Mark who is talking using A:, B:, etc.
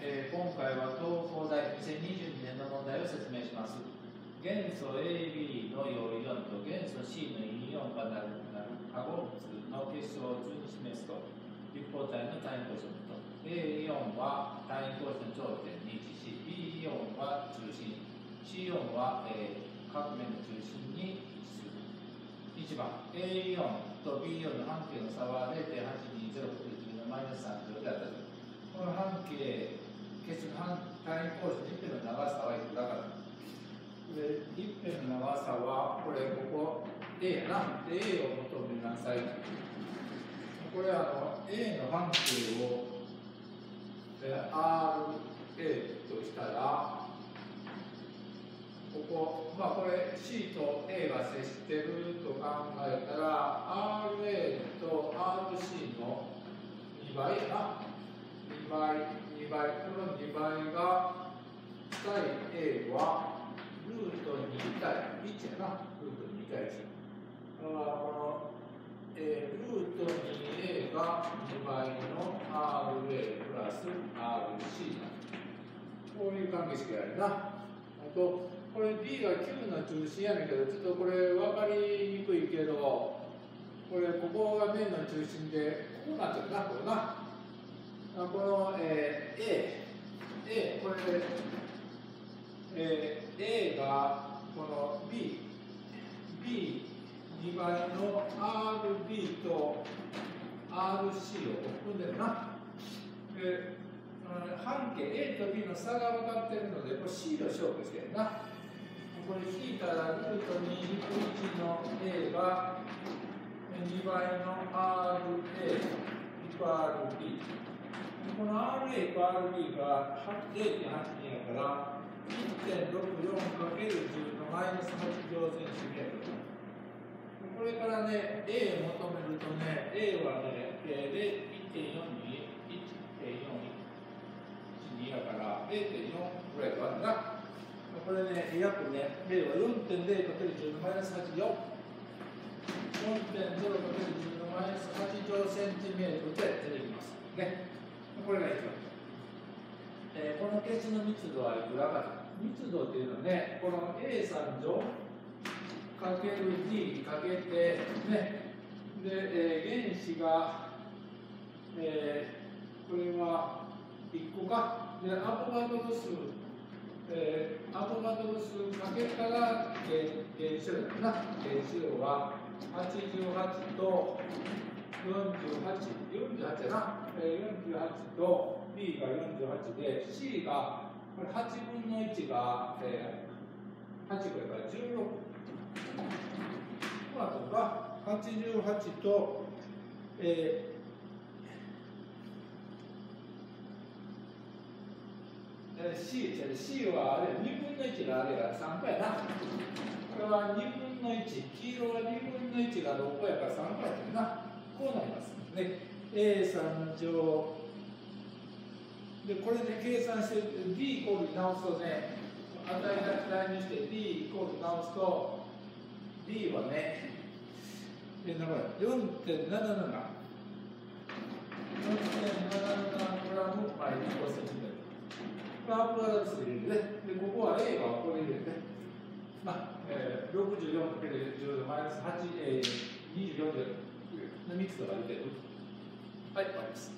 A: えー今回は東工大2022年の問題を説明します。元素 AB の陽イオンと元素 C の陰イオンがなる化合物の結晶を図に示すと、立方体の単位等速と、A イオンは単位等速の頂点に位置し、B イオンは中心、C イオンは、えー各面の中心に位置する。1番、A イオンと B イオンの半径の差は 0.820×10 のマイナス3キロであった。この半径、結局単位格子の一辺の長さはいくらかな。で、一辺の長さは、これ、ここ、A やな。で A を求めなさい。これ、あの、A の半径を、えー RA としたら、ここ、まあこれ C と A が接してると考えたら、RA と RC の2倍やな。2倍、2倍、この2倍が、対 A は、ルート2対1やな。ルート2対1。だからこの、えールート 2A が2倍の RA プラス RC だ。こういう関係式があるな。あと、これ B が9の中心やねんけど、ちょっとこれ分かりにくいけど、これ、ここが面の中心で、こうなっちゃうな、これな。あこの、えー A、A、これで、えー A がこの B、B、2倍の RB と RC を含んでるな。で、半径 A と B の差が分かってるので、これ C を勝負してるな。これ引いたらルート2引く1の A が2倍の RA イコール B。この RA イコール B が0.82やから、1.64×10 のマイナス8乗センチメートル。これからね、A を求めるとね、A はね、えーで1.42、1.412やから、0.4ぐらいはあるな。これね、約ね、0は 4.0×10 のマイナス8乗。4.0×10 のマイナス8乗センチメートルで出てきます。ね。これが一番。えーこのケツの密度はいくらか密度っていうのはね、この A3 乗かける D かけて、ね、で、えー原子が、えーこれは1個か、で、アボガドロ数、えーアボガドロ数かけたら原子量だな。原子量は88と48、48やな。48と B が48で、C が、これ8分の1が、えー、8個やから16。この後が88と、えーえー C、C はあれ、2分の1があれが3個やな。これは2分の1、黄色は2分の1が6個やから3個やってるな。こうなります。ね、A3 乗。で、これで計算して D イコールに直すとね、値が代入して D イコールに直すと、D はね、え、なんか4.77。4.77グラム毎2センチメー。プアダス入れるね。で、ここは A はこれ入れて、まあ、えー、64かける10のマイナス8、えー、24で、密度が出てる。Likewise